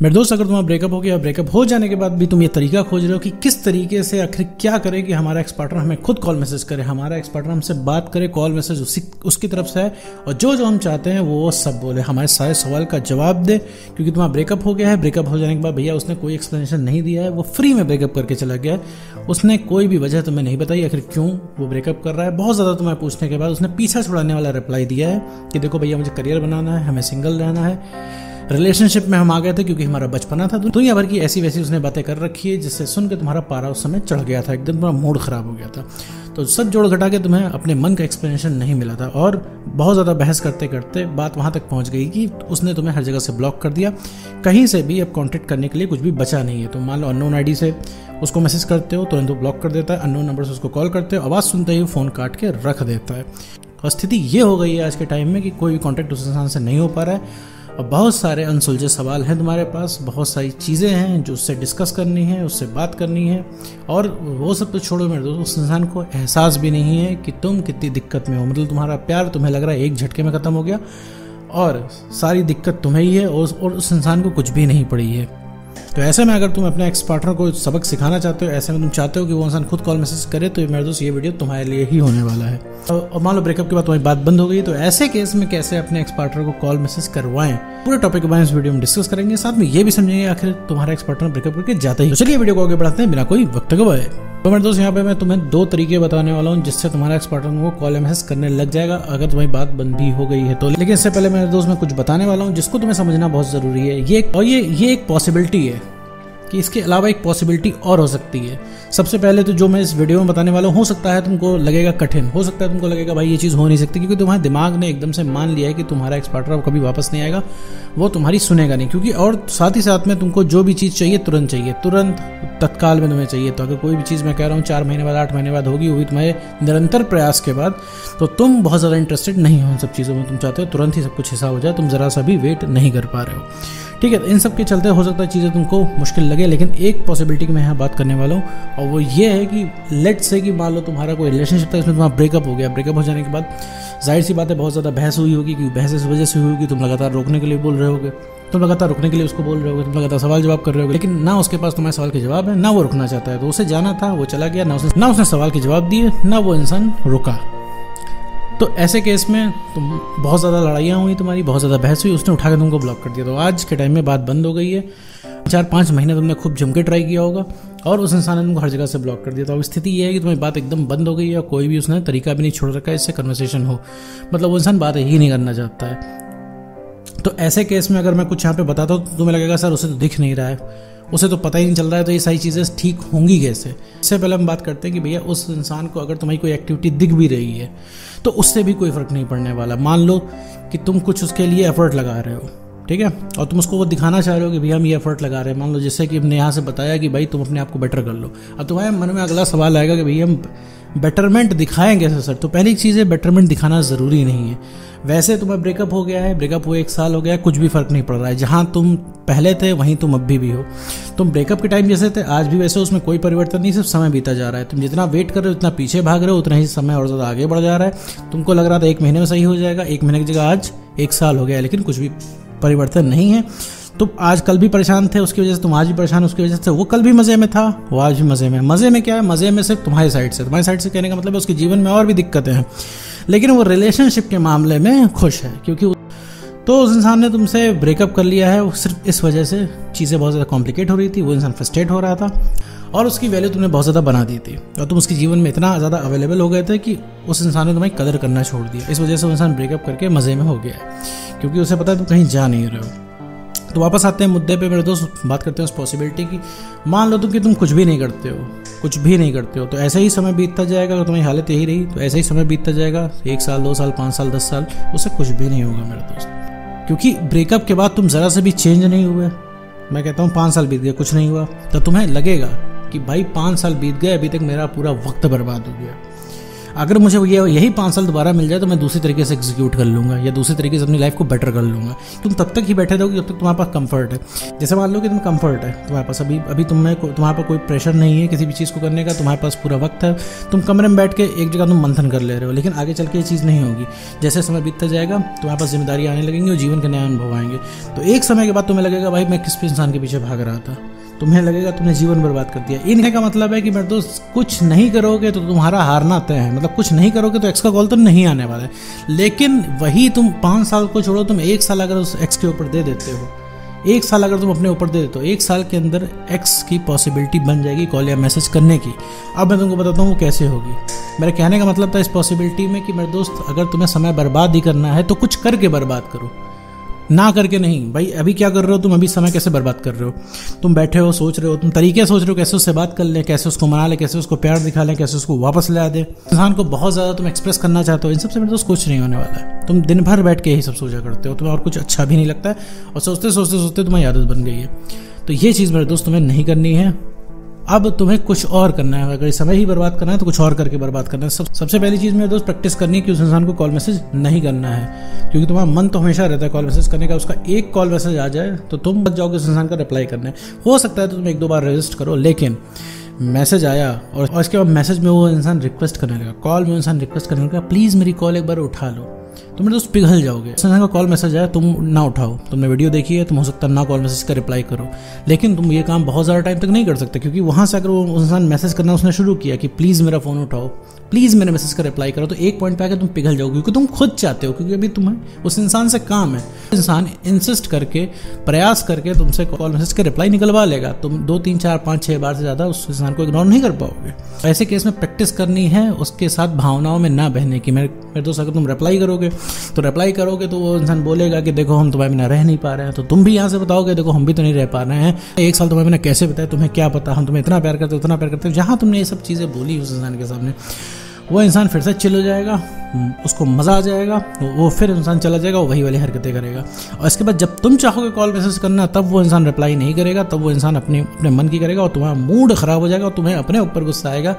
मेरे दोस्त, अगर तुम्हारा ब्रेकअप हो गया ब्रेकअप हो जाने के बाद भी तुम ये तरीका खोज रहे हो कि किस तरीके से, आखिर क्या करें कि हमारा एक्स पार्टनर हमें खुद कॉल मैसेज करे, हमारा एक्स पार्टनर हमसे बात करे कॉल मैसेज उसी, उसकी तरफ़ से है और जो जो हम चाहते हैं, वो सब बोले, हमारे सारे सवाल का जवाब दे। क्योंकि तुम्हारा ब्रेकअप हो गया है ब्रेकअप हो जाने के बाद भैया उसने कोई एक्सप्लेनेशन नहीं दिया है, वो फ्री में ब्रेकअप करके चला गया है। उसने कोई भी वजह तुम्हें नहीं बताई, आखिर क्यों वो ब्रेकअप कर रहा है? बहुत ज़्यादा तुम्हें पूछने के बाद उसने पीछा छुड़ाने वाला रिप्लाई दिया है कि देखो भैया मुझे करियर बनाना है, हमें सिंगल रहना है। रिलेशनशिप में हम आ गए थे क्योंकि हमारा बचपना था दुनिया भर की ऐसी वैसी उसने बातें कर रखी है, जिससे सुन के तुम्हारा पारा उस समय चढ़ गया था, एकदम तुम्हारा मूड खराब हो गया था। तो सब जोड़ घटा के तुम्हें अपने मन का एक्सप्लेनेशन नहीं मिला था और बहुत ज़्यादा बहस करते करते बात वहाँ तक पहुँच गई कि उसने तुम्हें हर जगह से ब्लॉक कर दिया। कहीं से भी अब कॉन्टेक्ट करने के लिए कुछ भी बचा नहीं है। तो मान लो अननोन आईडी से उसको मैसेज करते हो, तुरंत ब्लॉक कर देता है अननोन नंबर से उसको कॉल करते हो, आवाज़ सुनते ही फ़ोन काट के रख देता है। और स्थिति ये हो गई है आज के टाइम में कि कोई भी कॉन्टैक्ट उस इंसान से नहीं हो पा रहा है। और बहुत सारे अनसुलझे सवाल हैं तुम्हारे पास। बहुत सारी चीज़ें हैं जो उससे डिस्कस करनी है, उससे बात करनी है। और वो सब तो छोड़ो मेरे दोस्त, उस इंसान को एहसास भी नहीं है कि तुम कितनी दिक्कत में हो। मतलब तुम्हारा प्यार तुम्हें लग रहा है एक झटके में ख़त्म हो गया और सारी दिक्कत तुम्हें ही है और उस इंसान को कुछ भी नहीं पड़ी है। तो ऐसे में अगर तुम अपने एक्स पार्टनर को सबक सिखाना चाहते हो, ऐसे में तुम चाहते हो कि वो इंसान खुद कॉल मैसेज करे तो मेरे दोस्त, ये वीडियो तुम्हारे लिए ही होने वाला है। तो और मान लो ब्रेकअप के बाद तुम्हारी बात बंद हो गई तो ऐसे केस में कैसे अपने एक्स पार्टनर को कॉल मैसेज करवाएँ? पूरे टॉपिक के बारे में इस वीडियो में डिस्कस करेंगे, साथ में ये भी समझेंगे आखिर तुम्हारा एक्स पार्टनर ब्रेकअप करके जाता ही तो चलिए वीडियो को आगे बढ़ाते हैं, बिना कोई वक्त गवाए तो मेरे दोस्त, यहाँ पे मैं तुम्हें दो तरीके बताने वाला हूँ जिससे तुम्हारा एक्सपर्टन को कॉल एमएस करने लग जाएगा, अगर तुम्हारी बात बंद भी हो गई है तो। लेकिन इससे पहले मेरे दोस्त, मैं कुछ बताने वाला हूँ जिसको तुम्हें समझना बहुत ज़रूरी है। ये और ये ये एक पॉसिबिलिटी है। कि इसके अलावा एक पॉसिबिलिटी और हो सकती है। सबसे पहले तो जो मैं इस वीडियो में बताने वाला हूँ, हो सकता है तुमको लगेगा कठिन। हो सकता है तुमको लगेगा, भाई, ये चीज़ हो नहीं सकती, क्योंकि तुम्हारे दिमाग ने एकदम से मान लिया है कि तुम्हारा एक्स पार्टनर अब कभी वापस नहीं आएगा। वो तुम्हारी सुनेगा नहीं, क्योंकि और साथ ही साथ में तुमको जो भी चीज़ चाहिए तुरंत चाहिए। तुरंत तत्काल में तुम्हें चाहिए। तो अगर कोई भी चीज़ मैं कह रहा हूँ, चार महीने बाद, आठ महीने बाद होगी भी तुम्हारे निरंतर प्रयास के बाद तो तुम बहुत ज़्यादा इंटरेस्टेड नहीं हो उन सब चीज़ों में। तुम चाहते हो तुरंत ही सब कुछ हिसाब हो जाए, तुम ज़रा सा भी वेट नहीं कर पा रहे हो। ठीक है, इन सब के चलते हो सकता है चीज़ें तुमको मुश्किल लगे, लेकिन एक पॉसिबिलिटी की मैं यहाँ बात करने वाला हूँ, और वो ये है कि लेट से कि मान लो तुम्हारा कोई रिलेशनशिप था, इसमें तुम्हारा ब्रेकअप हो गया। ब्रेकअप हो जाने के बाद ज़ाहिर सी बात है बहुत ज़्यादा बहस हुई होगी, क्योंकि बहस इस वजह से हुई होगी, तुम लगातार रोकने के लिए बोल रहे होगे। तुम लगातार रुकने के लिए उसको बोल रहे हो तुम लगातार सवाल जवाब कर रहे हो लेकिन ना उसके पास तुम्हारे सवाल के जवाब है, ना वो रुकना चाहता है। तो उसे जाना था, वो चला गया, ना उसने ना उसने सवाल के जवाब दिए, ना वो इंसान रुका। तो ऐसे केस में तुम बहुत ज़्यादा लड़ाइयाँ हुई तुम्हारी, बहुत ज़्यादा बहस हुई, उसने उठा के तुमको ब्लॉक कर दिया। तो आज के टाइम में बात बंद हो गई है। चार पाँच महीने तुमने खूब जम के ट्राई किया होगा और उस इंसान ने तुमको हर जगह से ब्लॉक कर दिया। तो अब स्थिति ये है कि तुम्हारी बात एकदम बंद हो गई है कोई भी उसने तरीका भी नहीं छोड़ रखा है इससे कन्वर्सेशन हो। मतलब वो इंसान बात ही नहीं करना चाहता है। तो ऐसे केस में अगर मैं कुछ यहाँ पे बताता हूँ तो तुम्हें लगेगा, सर, उसे तो दिख नहीं रहा है। उसे तो पता ही नहीं चल रहा है तो ये सारी चीज़ें ठीक होंगी कैसे? इससे पहले हम बात करते हैं कि भैया, उस इंसान को अगर तुम्हारी कोई एक्टिविटी दिख भी रही है तो उससे भी कोई फ़र्क नहीं पड़ने वाला। मान लो कि तुम कुछ उसके लिए एफर्ट लगा रहे हो। ठीक है? और तुम उसको वो दिखाना चाह रहे हो कि भैया हम ये एफर्ट लगा रहे हैं। मान लो जैसे कि हमने यहाँ से बताया कि भाई तुम अपने आप को बेटर कर लो। अब तुम्हारे मन में अगला सवाल आएगा कि भैया हम बेटरमेंट दिखाएँ कैसे सर? तो पहली चीज़ है बेटरमेंट दिखाना ज़रूरी नहीं है। वैसे तुम्हें ब्रेकअप हो गया है ब्रेकअप हुए एक साल हो गया कुछ भी फ़र्क नहीं पड़ रहा है। जहाँ तुम पहले थे वहीं तुम अब भी, भी हो। तुम ब्रेकअप के टाइम जैसे थे आज भी वैसे उसमें कोई परिवर्तन नहीं सिर्फ़ समय बीता जा रहा है। तुम जितना वेट कर रहे हो उतना पीछे भाग रहे हो उतना ही समय और ज़्यादा आगे बढ़ जा रहा है। तुमको लग रहा था एक महीने में सही हो जाएगा एक महीने की जगह आज एक साल हो गया है लेकिन कुछ भी परिवर्तन नहीं है। तो आज कल भी परेशान थे, उसकी वजह से तुम आज भी परेशान, उसकी वजह से वो कल भी मज़े में था, वो आज भी मज़े में। मज़े में क्या है? मज़े में सिर्फ़ तुम्हारी साइड से। तुम्हारी साइड से कहने का मतलब है उसके जीवन में और भी दिक्कतें हैं। लेकिन वो रिलेशनशिप के मामले में खुश है, क्योंकि तो उस इंसान ने तुमसे ब्रेकअप कर लिया है सिर्फ़ इस वजह से चीज़ें बहुत ज़्यादा कॉम्प्लिकेट हो रही थी, वो इंसान फ्रस्ट्रेट हो रहा था, और उसकी वैल्यू तुमने बहुत ज़्यादा बना दी थी, और तुम उसके जीवन में इतना ज़्यादा अवेलेबल हो गए थे कि उस इंसान ने तुम्हें कदर करना छोड़ दिया, इस वजह से वो इंसान ब्रेकअप करके मज़े में हो गया क्योंकि उसे पता है तुम कहीं जा नहीं रहे हो। तो वापस आते हैं मुद्दे पे, मेरे दोस्त बात करते हैं उस पॉसिबिलिटी की, मान लो तुम कि तुम कुछ भी नहीं करते हो, कुछ भी नहीं करते हो तो ऐसा ही समय बीतता जाएगा, अगर तुम्हारी हालत यही रही तो ऐसा ही समय बीतता जाएगा, एक साल, दो साल, पाँच साल, दस साल, उससे कुछ भी नहीं होगा मेरे दोस्त। क्योंकि ब्रेकअप के बाद तुम ज़रा से भी चेंज नहीं हुए। मैं कहता हूँ, पाँच साल बीत गए, कुछ नहीं हुआ। तो तुम्हें लगेगा कि भाई पाँच साल बीत गए, अभी तक मेरा पूरा वक्त बर्बाद हो गया। अगर मुझे ये यही पाँच साल दोबारा मिल जाए तो मैं दूसरी तरीके से एग्जीक्यूट कर लूँगा, या दूसरी तरीके से अपनी लाइफ को बेटर कर लूँगा। तुम तब तक ही बैठे रहोगे जब तक तुम्हारे पास कंफर्ट है। जैसे मान लो कि तुम कंफर्ट है, तुम्हारे पास अभी अभी तुम्हें तुम्हारे पास कोई प्रेशर नहीं है किसी भी चीज़ को करने का, तुम्हारे पास पूरा वक्त है, तुम कमरे में बैठ के एक जगह तुम मंथन कर ले रहे हो, लेकिन आगे चल के ये चीज़ नहीं होगी। जैसे समय बीतता जाएगा, तुम्हारे पास ज़िम्मेदारी आने लगेंगी और जीवन के नए अनुभव आएँगे। तो एक समय के बाद तुम्हें लगेगा, भाई, मैं किस इंसान के पीछे भाग रहा था? तुम्हें लगेगा तुमने जीवन बर्बाद कर दिया। इन का मतलब है कि मेरे दोस्त कुछ नहीं करोगे तो तुम्हारा हारना तय है। मतलब कुछ नहीं करोगे तो एक्स का कॉल तो नहीं आने वाला है। लेकिन वही तुम पाँच साल को छोड़ो, तुम एक साल अगर उस एक्स के ऊपर दे देते हो, एक साल अगर तुम अपने ऊपर दे देते हो, एक साल के अंदर एक्स की पॉसिबिलिटी बन जाएगी कॉल या मैसेज करने की। अब मैं तुमको बताता हूँ वो कैसे होगी। मेरे कहने का मतलब था इस पॉसिबिलिटी में कि मेरे दोस्त, अगर तुम्हें समय बर्बाद ही करना है तो कुछ करके बर्बाद करो। ना करके नहीं। भाई, अभी क्या कर रहे हो? तुम अभी समय कैसे बर्बाद कर रहे हो? तुम बैठे हो, सोच रहे हो, तुम तरीके सोच रहे हो कैसे उससे बात कर लें, कैसे उसको मना लें, कैसे उसको प्यार दिखा लें, कैसे उसको वापस ला दें। इंसान को बहुत ज़्यादा तुम एक्सप्रेस करना चाहते हो, इन सबसे दोस्त कुछ नहीं होने वाला है। तुम दिन भर बैठ के यही सब सोचा करते हो, तुम्हें और कुछ अच्छा भी नहीं लगता है। और सोचते सोचते सोचते तुम्हें आदत बन गई है। तो ये चीज़ मेरे दोस्त तुम्हें नहीं करनी है। अब तुम्हें कुछ और करना है। अगर समय ही बर्बाद करना है तो कुछ और करके बर्बाद करना है। सब, सबसे पहली चीज़ मेरे दोस्त प्रैक्टिस करनी है कि उस इंसान को कॉल मैसेज नहीं करना है। क्योंकि तुम्हारा मन तो हमेशा रहता है कॉल मैसेज करने का उसका एक कॉल मैसेज आ जाए तो तुम बच जाओगे उस इंसान का रिप्लाई करने। हो सकता है तो तुम एक दो बार रजिस्ट करो लेकिन मैसेज आया और, और इसके बाद मैसेज में वो इंसान रिक्वेस्ट करने लगा। कॉल में इंसान रिक्वेस्ट करने लगा प्लीज़ मेरी कॉल एक बार उठा लो। तो मेरे दोस्त पिघल जाओगे। का कॉल मैसेज आया, तुम ना उठाओ। तुमने वीडियो देखी है, तुम हो सकता है ना कॉल मैसेज का रिप्लाई करो। लेकिन तुम ये काम बहुत ज़्यादा टाइम तक नहीं कर सकते, क्योंकि वहाँ से अगर वो इंसान मैसेज करना उसने शुरू किया कि प्लीज़ मेरा फ़ोन उठाओ प्लीज़ मेरे मैसेज का रिप्लाई करो तो एक पॉइंट पे आकर तुम पिघल जाओगे, क्योंकि तुम खुद चाहते हो, क्योंकि अभी तुम्हें उस इंसान से काम है। इंसान इंसिस्ट करके, प्रयास करके तुमसे कॉल मैसेज का रिप्लाई निकलवा लेगा। तुम दो, तीन, चार, पाँच छः बार से ज़्यादा उस इंसान को इग्नोर नहीं कर पाओगे। ऐसे केस में प्रैक्टिस करनी है, उसके साथ भावनाओं में ना बहने की। मेरे मेरे दोस्त, अगर तुम रिप्लाई करोगे तो रिप्लाई करोगे तो वो इंसान बोलेगा कि देखो, हम तुम्हारे बिना रह नहीं पा रहे हैं। तो तुम भी यहाँ से बताओगे, देखो, हम भी तो नहीं रह पा रहे हैं। एक साल तुम्हारे बिना कैसे बताए, तुम्हें क्या पता? हम तुम्हें इतना प्यार करते उतना प्यार करते हो। जहाँ तुमने ये सब चीज़ें बोली उस इंसान के सामने, वो इंसान फिर से चिल हो जाएगा, उसको मज़ा आ जाएगा, वो फिर इंसान चला जाएगा वही वाली हरकतें करेगा। और इसके बाद जब तुम चाहोगे कॉल मैसेज करना, तब वो इंसान रिप्लाई नहीं करेगा, तब वो इंसान अपने अपने मन की करेगा और तुम्हारा मूड ख़राब हो जाएगा और तुम्हें अपने ऊपर गुस्सा आएगा।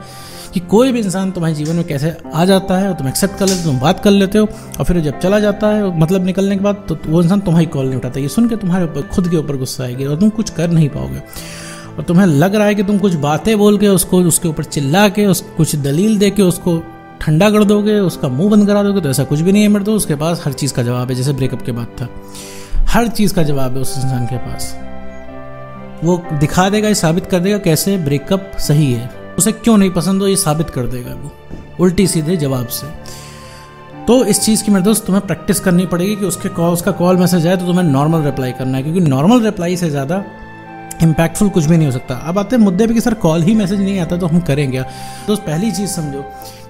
कि कोई भी इंसान तुम्हारे जीवन में कैसे आ जाता है और तुम एक्सेप्ट कर लेते हो, तुम बात कर लेते हो और फिर जब चला जाता है मतलब निकलने के बाद तो वो इंसान तुम्हारी कॉल नहीं उठाता। ये सुन के तुम्हारे ऊपर, खुद के ऊपर गुस्सा आएगी और तुम कुछ कर नहीं पाओगे। और तुम्हें लग रहा है कि तुम कुछ बातें बोल के उसको, उसके ऊपर चिल्ला के, उस, कुछ दलील दे के उसको ठंडा कर दोगे, उसका मुँह बंद करा दोगे तो ऐसा कुछ भी नहीं है मेरे तो उसके पास हर चीज़ का जवाब है, जैसे ब्रेकअप के बाद था। हर चीज़ का जवाब है उस इंसान के पास। वो दिखा देगा, ये साबित कर देगा कैसे ब्रेकअप सही है। उसे क्यों नहीं पसंद हो, ये साबित कर देगा वो। उल्टी सीधे जवाब से। तो इस चीज़ की मेरे दोस्त, तुम्हें प्रैक्टिस करनी पड़ेगी कि उसके कॉल, उसका कॉल मैसेज आए तो तुम्हें नॉर्मल रिप्लाई करना है, क्योंकि नॉर्मल रिप्लाई से ज़्यादा इम्पैक्टफुल कुछ भी नहीं हो सकता। अब आते हैं मुद्दे पे कि सर कॉल ही मैसेज नहीं आता तो हम करेंगे दोस्त, पहली चीज़ समझो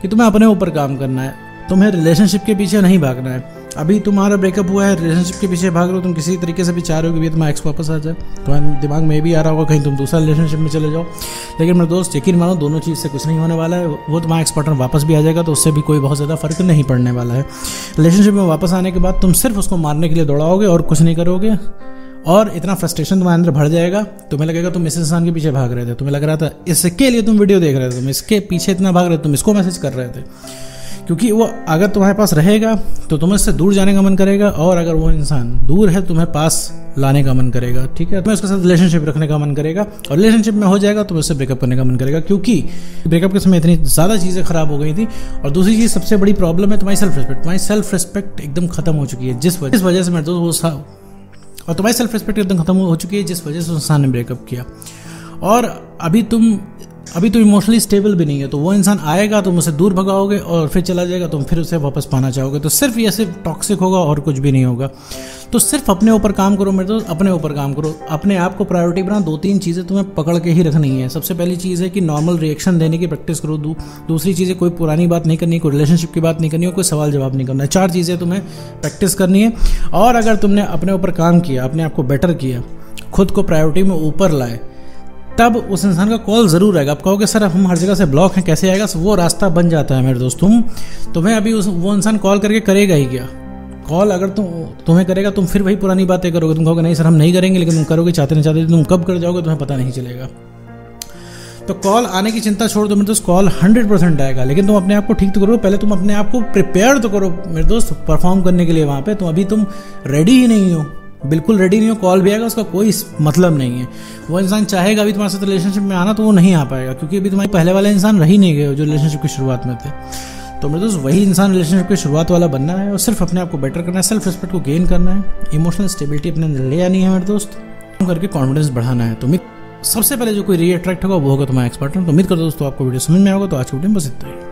कि तुम्हें अपने ऊपर काम करना है, तुम्हें रिलेशनशिप के पीछे नहीं भागना है। अभी तुम्हारा ब्रेकअप हुआ है रिलेशनशिप के पीछे भाग रहे हो, तुम किसी तरीके से भी चाह रहे हो कि भैया तुम्हारा एक्स वापस आ जाए। तुम्हारे दिमाग में भी आ रहा होगा, कहीं तुम दूसरा रिलेशनशिप में चले जाओ। लेकिन मेरे दोस्त, यकीन मानो, दोनों चीज़ से कुछ नहीं होने वाला है। वो तुम्हारा एक्स पार्टनर वापस भी आ जाएगा तो उससे भी कोई बहुत ज़्यादा फ़र्क नहीं पड़ने वाला है। रिलेशनशिप में वापस आने के बाद तुम सिर्फ़ उसको मारने के लिए दौड़ाओगे और कुछ नहीं करोगे। और इतना फ्रस्ट्रेशन तुम्हारे अंदर भर जाएगा, तुम्हें लगेगा तुम इस इंसान के पीछे भाग रहे थे। तुम्हें लग रहा था, इसके लिए तुम वीडियो देख रहे थे, तुम इसके पीछे इतना भाग रहे थे, तुम इसको मैसेज कर रहे थे। क्योंकि वो अगर तुम्हारे पास रहेगा तो तुम्हें उससे दूर जाने का मन करेगा, और अगर वो इंसान दूर है, तुम्हें पास लाने का मन करेगा, ठीक है? तुम्हें उसके साथ रिलेशनशिप रखने का मन करेगा, और रिलेशनशिप में हो जाएगा तो उससे ब्रेकअप करने का मन करेगा, क्योंकि ब्रेकअप के समय इतनी ज़्यादा चीज़ें खराब हो गई थी, और दूसरी चीज़ सबसे बड़ी प्रॉब्लम है तुम्हारी सेल्फ रिस्पेक्ट तुम्हारी सेल्फ रिस्पेक्ट एकदम खत्म हो चुकी है, जिस वजह वजह से मेरे दोस्त वो और तुम्हारी सेल्फ रिस्पेक्ट एकदम खत्म हो चुकी है, जिस वजह से उस इंसान ने ब्रेकअप किया। और अभी तुम अभी तो इमोशनली स्टेबल भी नहीं है तो वो इंसान आएगा तुम उसे दूर भगाओगे और फिर चला जाएगा तुम फिर उसे वापस पाना चाहोगे। तो सिर्फ़ ये सिर्फ़ टॉक्सिक होगा और कुछ भी नहीं होगा। तो सिर्फ़ अपने ऊपर काम करो मेरे दोस्त अपने ऊपर काम करो। अपने आप को प्रायोरिटी बना दो तीन चीज़ें तुम्हें पकड़ के ही रखनी है। सबसे पहली चीज़ है कि नॉर्मल रिएक्शन देने की प्रैक्टिस करो। दू, दूसरी चीज़ें कोई पुरानी बात नहीं करनी कोई रिलेशनशिप की बात नहीं करनी कोई सवाल जवाब नहीं करना। चार चीज़ें तुम्हें प्रैक्टिस करनी है। और अगर तुमने अपने ऊपर काम किया अपने आप को बेटर किया खुद को प्रायोरिटी में ऊपर लाए तब उस इंसान का कॉल ज़रूर आएगा। आप कहोगे, सर हम हर जगह से ब्लॉक हैं, कैसे आएगा? वो रास्ता बन जाता है, मेरे दोस्त, तुम, तुम्हें अभी उस, वो इंसान कॉल करके करेगा ही क्या? कॉल अगर तुम, तुम्हें करेगा, तुम फिर वही पुरानी बातें करोगे। तुम कहोगे, नहीं सर, हम नहीं करेंगे, लेकिन तुम करोगे, चाहते नहीं चाहते, तुम कब कर जाओगे, तुम्हें पता नहीं चलेगा। तो कॉल आने की चिंता छोड़ दो, मेरे दोस्त, कॉल हंड्रेड परसेंट आएगा। लेकिन तुम अपने आप को ठीक तो करो पहले तुम अपने आप को प्रिपेयर तो करो। मेरे दोस्त, परफॉर्म करने के लिए वहाँ पे तुम अभी तुम रेडी ही नहीं हो। बिल्कुल रेडी नहीं हो कॉल भी आएगा, उसका कोई मतलब नहीं है। वो इंसान चाहेगा अभी तुम्हारे साथ रिलेशनशिप में आना तो वो नहीं आ पाएगा, क्योंकि अभी तुम्हारे पहले वाले इंसान रह नहीं गए जो रिलेशनशिप की शुरुआत में थे। तो मेरे दोस्त, वही इंसान रिलेशनशिप की शुरुआत वाला बनना है और सिर्फ़ अपने आप को बेटर करना है सेल्फ रिस्पेक्ट को गेन करना है। इमोशनल स्टेबिलिटी अपने ले आनी है मेरे दोस्त। करके कॉन्फिडेंस बढ़ाना है। तो सबसे पहले जो कोई री अट्रैक्ट होगा, वो होगा तुम्हारा एक्सपर्ट तो उम्मीद करता दोस्तों, आपको वीडियो समझ में आएगा तो आज की वीडियो बस इतना ही।